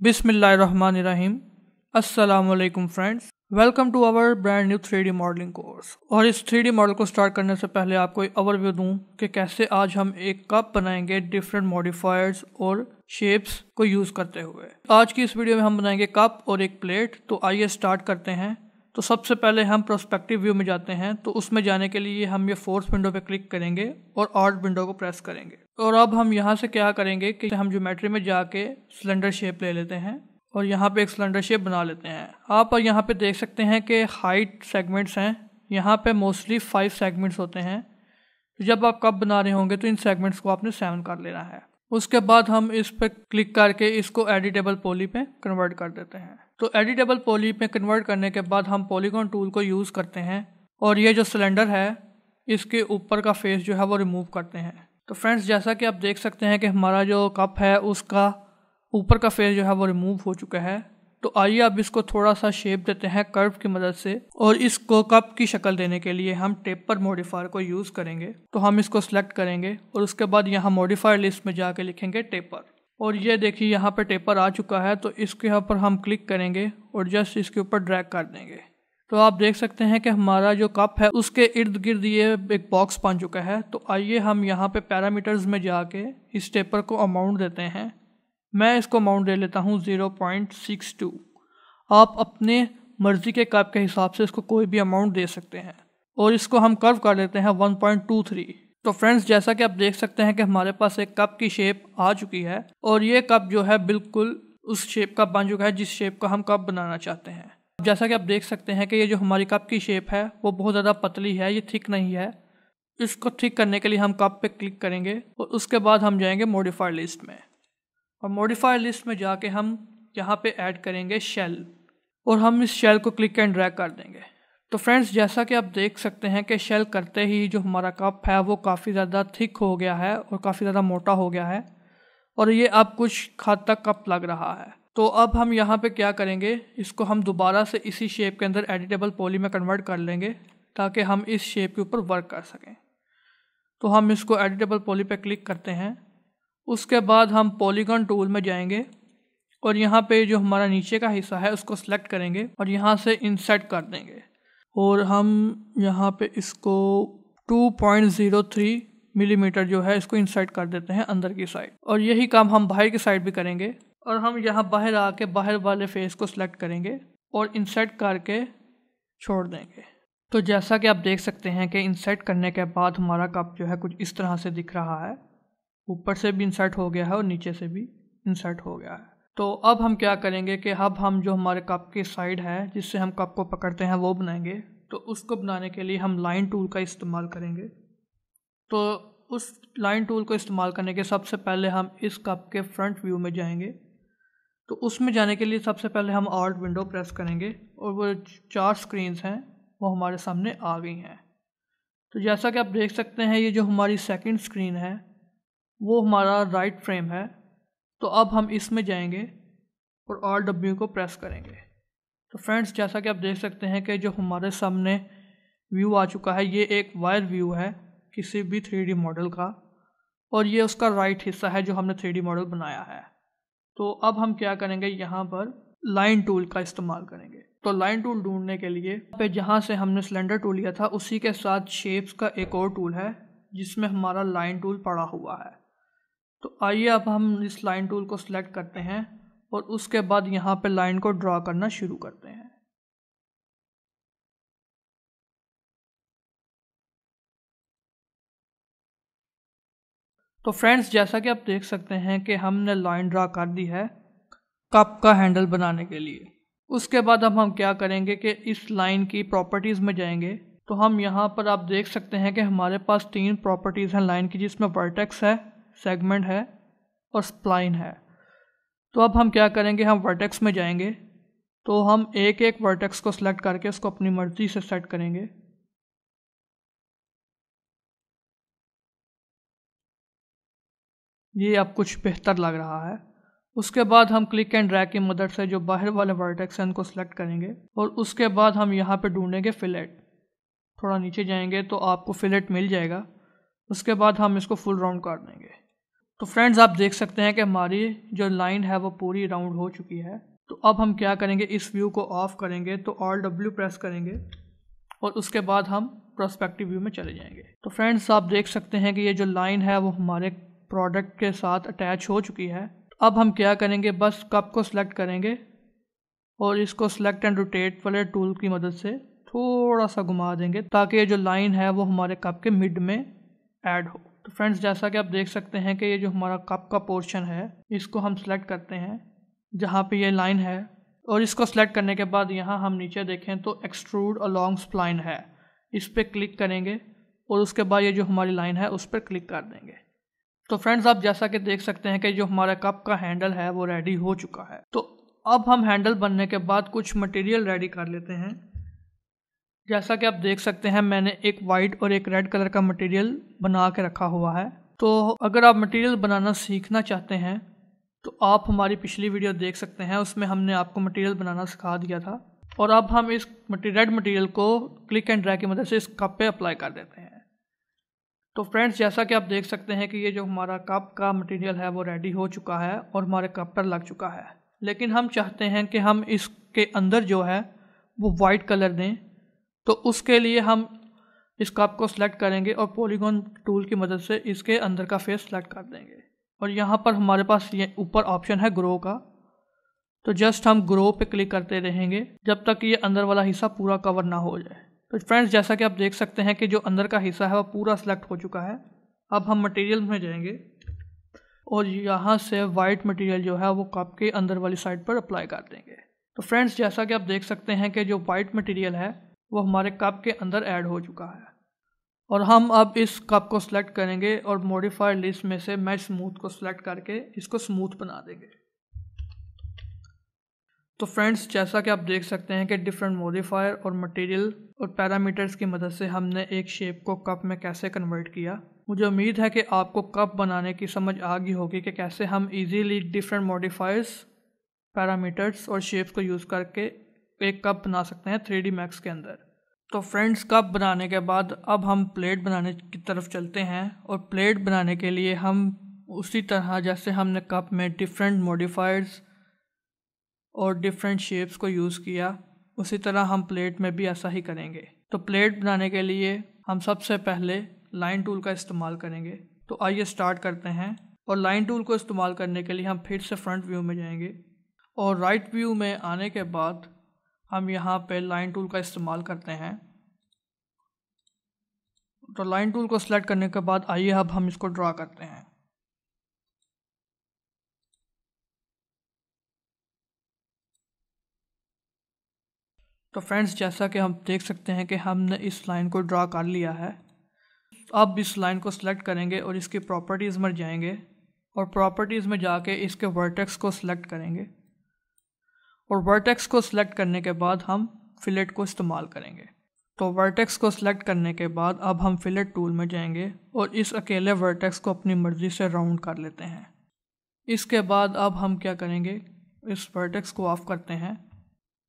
बिसमीम असलकुम friends. Welcome to our brand new three D modelling course. और इस थ्री डी मॉडल को स्टार्ट करने से पहले आपको एक ओवरव्यू दूँ कि कैसे आज हम एक कप बनाएँगे डिफरेंट मॉडिफायर्स और शेप्स को यूज़ करते हुए। आज की इस वीडियो में हम बनाएँगे कप और एक प्लेट तो आइए स्टार्ट करते हैं। तो सबसे पहले हम प्रोस्पेक्टिव व्यू में जाते हैं तो उसमें जाने के लिए हम ये फोर्थ विंडो पे क्लिक करेंगे और आर्ट विंडो को प्रेस करेंगे। और अब हम यहाँ से क्या करेंगे कि हम ज्योमेट्री में जाके सिलेंडर शेप ले लेते हैं और यहाँ पे एक सिलेंडर शेप बना लेते हैं। आप यहाँ पे देख सकते हैं कि हाइट सेगमेंट्स हैं। यहाँ पे मोस्टली फाइव सेगमेंट्स होते हैं। तो जब आप कब बना रहे होंगे तो इन सेगमेंट्स को आपने सेवन कर लेना है। उसके बाद हम इस पर क्लिक करके इसको एडिटेबल पोली पे कन्वर्ट कर देते हैं। तो एडिटेबल पोली में कन्वर्ट करने के बाद हम पोलीगॉन टूल को यूज़ करते हैं और ये जो सिलेंडर है, इसके ऊपर का फेस जो है वो रिमूव करते हैं। तो फ्रेंड्स, जैसा कि आप देख सकते हैं कि हमारा जो कप है, उसका ऊपर का फेस जो है वो रिमूव हो चुका है। तो आइए अब इसको थोड़ा सा शेप देते हैं कर्व की मदद से और इसको कप की शक्ल देने के लिए हम टेपर मॉडिफायर को यूज़ करेंगे। तो हम इसको सिलेक्ट करेंगे और उसके बाद यहाँ मॉडिफायर लिस्ट में जाके लिखेंगे टेपर और ये देखिए, यहाँ पर टेपर आ चुका है तो इसके ऊपर हम क्लिक करेंगे और जस्ट इसके ऊपर ड्रैग कर देंगे। तो आप देख सकते हैं कि हमारा जो कप है, उसके इर्द गिर्द ये एक बॉक्स बन चुका है। तो आइए हम यहाँ पे पैरामीटर्स में जाके इस टेपर को अमाउंट देते हैं। मैं इसको अमाउंट दे लेता हूँ ज़ीरो पॉइंट सिक्स टू आप अपने मर्ज़ी के कप के हिसाब से इसको कोई भी अमाउंट दे सकते हैं। और इसको हम कर्व कर लेते हैं वन पॉइंट टू थ्री तो फ्रेंड्स जैसा कि आप देख सकते हैं कि हमारे पास एक कप की शेप आ चुकी है और ये कप जो है बिल्कुल उस शेप का बन चुका है जिस शेप का हम कप बनाना चाहते हैं। जैसा कि आप देख सकते हैं कि ये जो हमारी कप की शेप है, वो बहुत ज़्यादा पतली है, ये थिक नहीं है। इसको ठीक करने के लिए हम कप पे क्लिक करेंगे और उसके बाद हम जाएँगे मॉडिफायर लिस्ट में। और मॉडिफायर लिस्ट में जाके हम यहाँ पे ऐड करेंगे शेल और हम इस शेल को क्लिक एंड ड्रैग कर देंगे। तो फ्रेंड्स जैसा कि आप देख सकते हैं कि शेल करते ही जो हमारा कप है, वो काफ़ी ज़्यादा थिक हो गया है और काफ़ी ज़्यादा मोटा हो गया है और ये अब कुछ हद तक कप लग रहा है। तो अब हम यहाँ पे क्या करेंगे? इसको हम दोबारा से इसी शेप के अंदर एडिटेबल पॉली में कन्वर्ट कर लेंगे ताकि हम इस शेप के ऊपर वर्क कर सकें। तो हम इसको एडिटेबल पॉली पे क्लिक करते हैं। उसके बाद हम पॉलीगॉन टूल में जाएँगे और यहाँ पे जो हमारा नीचे का हिस्सा है, उसको सेलेक्ट करेंगे और यहाँ से इंसर्ट कर देंगे। और हम यहाँ पे इसको 2.03 मिलीमीटर जो है, इसको इंसर्ट कर देते हैं अंदर की साइड और यही काम हम बाहर की साइड भी करेंगे। और हम यहाँ बाहर आके बाहर वाले फेस को सिलेक्ट करेंगे और इंसर्ट करके छोड़ देंगे। तो जैसा कि आप देख सकते हैं कि इंसर्ट करने के बाद हमारा कप जो है, कुछ इस तरह से दिख रहा है। ऊपर से भी इंसर्ट हो गया है और नीचे से भी इंसर्ट हो गया है। तो अब हम क्या करेंगे कि अब हम जो हमारे कप की साइड है, जिससे हम कप को पकड़ते हैं, वो बनाएँगे। तो उसको बनाने के लिए हम लाइन टूल का इस्तेमाल करेंगे। तो उस लाइन टूल को इस्तेमाल करने के सबसे पहले हम इस कप के फ्रंट व्यू में जाएँगे। तो उसमें जाने के लिए सबसे पहले हम आर्ट विंडो प्रेस करेंगे और वो चार स्क्रीन्स हैं, वो हमारे सामने आ गई हैं। तो जैसा कि आप देख सकते हैं, ये जो हमारी सेकंड स्क्रीन है, वो हमारा राइट फ्रेम है। तो अब हम इसमें जाएँगे और ऑल डब्ल्यू को प्रेस करेंगे। तो फ्रेंड्स जैसा कि आप देख सकते हैं कि जो हमारे सामने व्यू आ चुका है, ये एक वायर व्यू है किसी भी थ्री मॉडल का और ये उसका राइट हिस्सा है जो हमने थ्री मॉडल बनाया है। तो अब हम क्या करेंगे, यहाँ पर लाइन टूल का इस्तेमाल करेंगे। तो लाइन टूल ढूँढने के लिए पे जहाँ से हमने सिलेंडर टूल लिया था, उसी के साथ शेप्स का एक और टूल है जिसमें हमारा लाइन टूल पड़ा हुआ है। तो आइए अब हम इस लाइन टूल को सिलेक्ट करते हैं और उसके बाद यहाँ पे लाइन को ड्रा करना शुरू करते हैं। तो फ्रेंड्स जैसा कि आप देख सकते हैं कि हमने लाइन ड्रा कर दी है कप का हैंडल बनाने के लिए। उसके बाद अब हम क्या करेंगे कि इस लाइन की प्रॉपर्टीज़ में जाएँगे। तो हम यहाँ पर आप देख सकते हैं कि हमारे पास तीन प्रॉपर्टीज़ हैं लाइन की जिसमें वर्टेक्स है सेगमेंट है और स्प्लाइन है। तो अब हम क्या करेंगे? हम वर्टेक्स में जाएँगे। तो हम एक एक वर्टेक्स को सिलेक्ट करके उसको अपनी मर्ज़ी से सेट करेंगे। ये अब कुछ बेहतर लग रहा है। उसके बाद हम क्लिक एंड ड्रैग की मदद से जो बाहर वाले वर्टेक्स हैं उनको सेलेक्ट करेंगे और उसके बाद हम यहाँ पे ढूंढेंगे फिलेट थोड़ा नीचे जाएँगे तो आपको फिलेट मिल जाएगा। उसके बाद हम इसको फुल राउंड कर देंगे। तो फ्रेंड्स आप देख सकते हैं कि हमारी जो लाइन है, वो पूरी राउंड हो चुकी है। तो अब हम क्या करेंगे? इस व्यू को ऑफ़ करेंगे तो ऑल डब्ल्यू प्रेस करेंगे और उसके बाद हम प्रोस्पेक्टिव व्यू में चले जाएँगे। तो फ्रेंड्स आप देख सकते हैं कि ये जो लाइन है, वो हमारे प्रोडक्ट के साथ अटैच हो चुकी है। तो अब हम क्या करेंगे? बस कप को सिलेक्ट करेंगे और इसको सिलेक्ट एंड रोटेट वाले टूल की मदद से थोड़ा सा घुमा देंगे, ताकि ये जो लाइन है, वो हमारे कप के मिड में ऐड हो। तो फ्रेंड्स जैसा कि आप देख सकते हैं कि ये जो हमारा कप का पोर्शन है, इसको हम सेलेक्ट करते हैं, जहाँ पे ये लाइन है, और इसको सेलेक्ट करने के बाद यहाँ हम नीचे देखें तो एक्सट्रूड अलॉन्ग स्प्लाइन है। इस पर क्लिक करेंगे, और उसके बाद ये जो हमारी लाइन है, उस पर क्लिक कर देंगे। तो फ्रेंड्स आप जैसा कि देख सकते हैं कि जो हमारा कप का हैंडल है, वो रेडी हो चुका है। तो अब हम हैंडल बनने के बाद कुछ मटेरियल रेडी कर लेते हैं। जैसा कि आप देख सकते हैं, मैंने एक वाइट और एक रेड कलर का मटेरियल बना के रखा हुआ है। तो अगर आप मटेरियल बनाना सीखना चाहते हैं तो आप हमारी पिछली वीडियो देख सकते हैं, उसमें हमने आपको मटेरियल बनाना सिखा दिया था। और अब हम इस रेड मटेरियल को क्लिक एंड ड्रैग की मदद से इस कप पे अप्लाई कर देते हैं। तो फ्रेंड्स जैसा कि आप देख सकते हैं कि ये जो हमारा कप का मटेरियल है, वो रेडी हो चुका है और हमारे कप पर लग चुका है। लेकिन हम चाहते हैं कि हम इसके अंदर जो है, वो वाइट कलर दें। तो उसके लिए हम इस कप को सिलेक्ट करेंगे और पॉलीगॉन टूल की मदद से इसके अंदर का फेस सेलेक्ट कर देंगे। और यहाँ पर हमारे पास ये ऊपर ऑप्शन है ग्रो का। तो जस्ट हम ग्रो पे क्लिक करते रहेंगे जब तक ये अंदर वाला हिस्सा पूरा कवर ना हो जाए। तो फ्रेंड्स जैसा कि आप देख सकते हैं कि जो अंदर का हिस्सा है वह पूरा सिलेक्ट हो चुका है। अब हम मटेरियल में जाएँगे और यहाँ से वाइट मटेरियल जो है वो कप के अंदर वाली साइड पर अप्लाई कर देंगे। तो फ्रेंड्स जैसा कि आप देख सकते हैं कि जो वाइट मटेरियल है वो हमारे कप के अंदर ऐड हो चुका है। और हम अब इस कप को सिलेक्ट करेंगे और मॉडिफाइड लिस्ट में से मैच स्मूथ को सिलेक्ट करके इसको स्मूथ बना देंगे। तो फ्रेंड्स जैसा कि आप देख सकते हैं कि डिफरेंट मॉडिफायर और मटेरियल और पैरामीटर्स की मदद से हमने एक शेप को कप में कैसे कन्वर्ट किया। मुझे उम्मीद है कि आपको कप बनाने की समझ आ गई होगी कि कैसे हम इजीली डिफरेंट मॉडिफायर्स पैरामीटर्स और शेप्स को यूज़ करके एक कप बना सकते हैं थ्री मैक्स के अंदर। तो फ्रेंड्स, कप बनाने के बाद अब हम प्लेट बनाने की तरफ़ चलते हैं और प्लेट बनाने के लिए हम उसी तरह जैसे हमने कप में डिफरेंट मॉडिफायर्स और डिफरेंट शेप्स को यूज़ किया, उसी तरह हम प्लेट में भी ऐसा ही करेंगे। तो प्लेट बनाने के लिए हम सबसे पहले लाइन टूल का इस्तेमाल करेंगे। तो आइए स्टार्ट करते हैं और लाइन टूल को इस्तेमाल करने के लिए हम फिर से फ्रंट व्यू में जाएँगे और राइट व्यू में आने के बाद हम यहाँ पे लाइन टूल का इस्तेमाल करते हैं। तो लाइन टूल को सिलेक्ट करने के बाद आइए अब हम इसको ड्रा करते हैं। तो फ्रेंड्स जैसा कि हम देख सकते हैं कि हमने इस लाइन को ड्रा कर लिया है। अब इस लाइन को सिलेक्ट करेंगे और इसकी प्रॉपर्टीज़ में जाएँगे और प्रॉपर्टीज़ में जाके इसके वर्टेक्स को सिलेक्ट करेंगे। और वर्टेक्स को सिलेक्ट करने के बाद हम फिलेट को इस्तेमाल करेंगे। तो वर्टेक्स को सिलेक्ट करने के बाद अब हम फिलेट टूल में जाएँगे और इस अकेले वर्टेक्स को अपनी मर्ज़ी से राउंड कर लेते हैं। इसके बाद अब हम क्या करेंगे? इस वर्टेक्स को ऑफ़ करते हैं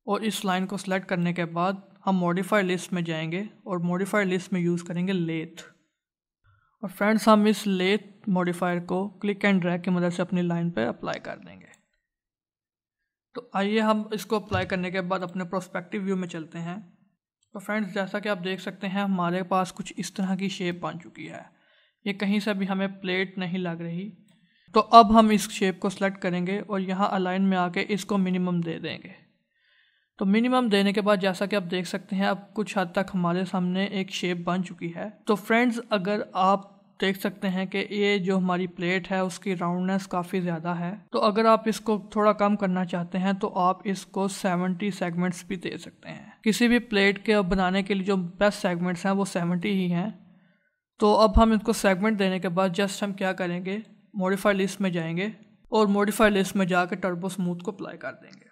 और इस लाइन को सिलेक्ट करने के बाद हम मॉडिफाई लिस्ट में जाएँगे और मॉडिफाई लिस्ट में यूज़ करेंगे लेथ और फ्रेंड्स हम इस लेथ मॉडिफायर को क्लिक एंड ड्रैग की मदद से अपनी लाइन पर अप्लाई कर देंगे। तो आइए हम इसको अप्लाई करने के बाद अपने प्रोस्पेक्टिव व्यू में चलते हैं। तो फ्रेंड्स जैसा कि आप देख सकते हैं, हमारे पास कुछ इस तरह की शेप बन चुकी है। ये कहीं से भी हमें प्लेट नहीं लग रही। तो अब हम इस शेप को सेलेक्ट करेंगे और यहाँ अलाइन में आके इसको मिनिमम दे देंगे। तो मिनिमम देने के बाद जैसा कि आप देख सकते हैं, अब कुछ हद तक हमारे सामने एक शेप बन चुकी है। तो फ्रेंड्स अगर आप देख सकते हैं कि ये जो हमारी प्लेट है, उसकी राउंडनेस काफ़ी ज़्यादा है। तो अगर आप इसको थोड़ा कम करना चाहते हैं तो आप इसको 70 सेगमेंट्स भी दे सकते हैं। किसी भी प्लेट के बनाने के लिए जो बेस्ट सेगमेंट्स हैं, वो 70 ही हैं। तो अब हम इसको सेगमेंट देने के बाद जस्ट हम क्या करेंगे? मॉडिफाई लिस्ट में जाएँगे और मॉडिफाई लिस्ट में जाकर टर्बो स्मूथ को अप्लाई कर देंगे।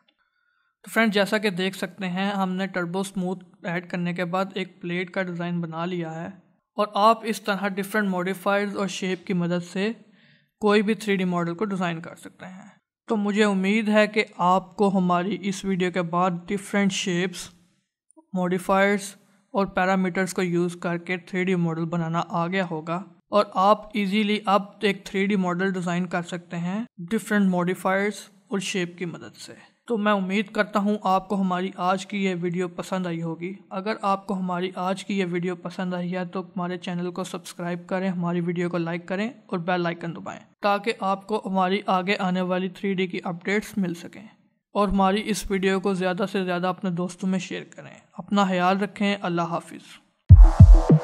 तो फ्रेंड जैसा कि देख सकते हैं, हमने टर्बो स्मूथ ऐड करने के बाद एक प्लेट का डिज़ाइन बना लिया है। और आप इस तरह डिफरेंट मॉडिफायर्स और शेप की मदद से कोई भी थ्री मॉडल को डिज़ाइन कर सकते हैं। तो मुझे उम्मीद है कि आपको हमारी इस वीडियो के बाद डिफरेंट शेप्स मॉडिफायर्स और पैरामीटर्स को यूज़ करके थ्री मॉडल बनाना आ गया होगा और आप इजीली अब एक थ्री मॉडल डिज़ाइन कर सकते हैं डिफरेंट मॉडिफायर्स और शेप की मदद से। तो मैं उम्मीद करता हूँ आपको हमारी आज की ये वीडियो पसंद आई होगी। अगर आपको हमारी आज की ये वीडियो पसंद आई है तो हमारे चैनल को सब्सक्राइब करें, हमारी वीडियो को लाइक करें और बेल आइकन दबाएँ, ताकि आपको हमारी आगे आने वाली थ्री की अपडेट्स मिल सकें। और हमारी इस वीडियो को ज़्यादा से ज़्यादा अपने दोस्तों में शेयर करें। अपना ख्याल रखें। अल्लाह हाफिज़।